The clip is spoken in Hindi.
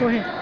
Go ahead.